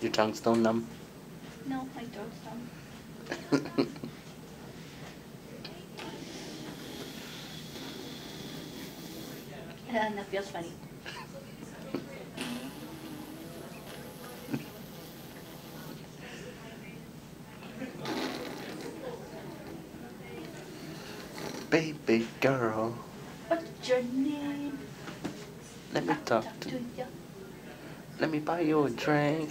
Your tongue's still numb? No, my throat's numb. and that feels funny. Baby girl, What's your name? let me talk Talk to ya. Let me buy you a drink.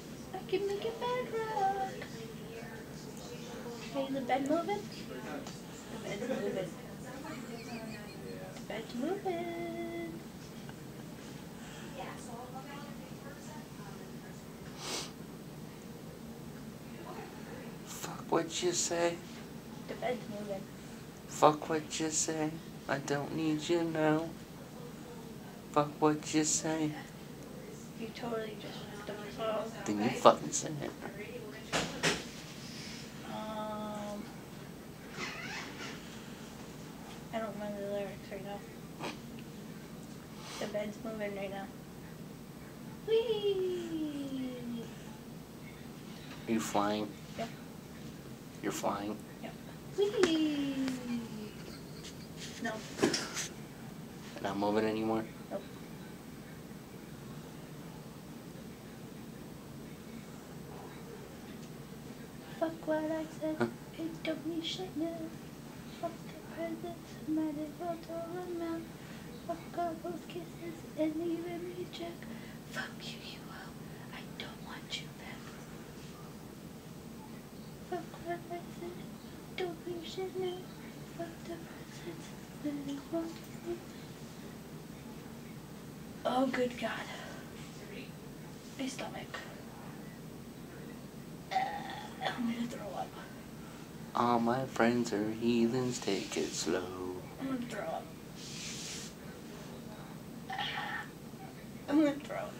Can make a bed rock. Hey, the bed moving? The bed's moving. The bed's moving. Fuck what you say. The bed's moving. Fuck what you say. I don't need you now. Fuck what you say. You totally just Then you fucking sing it. Um, I don't remember the lyrics right now. The bed's moving right now. Whee! Are you flying? Yep. You're flying. Yep. Whee! No. Not moving anymore? Nope. Fuck what I said, Huh. it don't mean shit now. Fuck the presents, might as well throw them out. Fuck all those kisses and leaving me check. Fuck you, you hoe, I don't want you back. Fuck what I said, don't mean shit now. Fuck the presents, might as well throw Oh, good God. My stomach. Uh, I'm gonna throw up. All my friends are heathens, take it slow. I'm gonna throw up. I'm gonna throw up.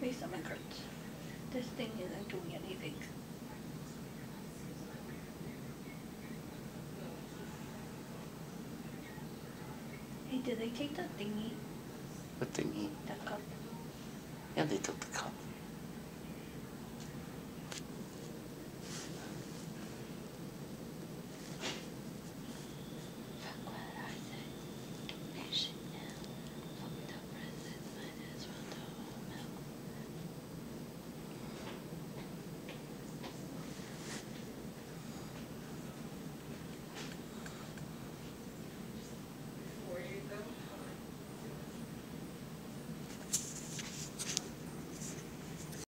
My stomach hurts. This thing isn't doing anything. Hey, did they take that thingy, What thingy? the cup? Yeah, they took the cup.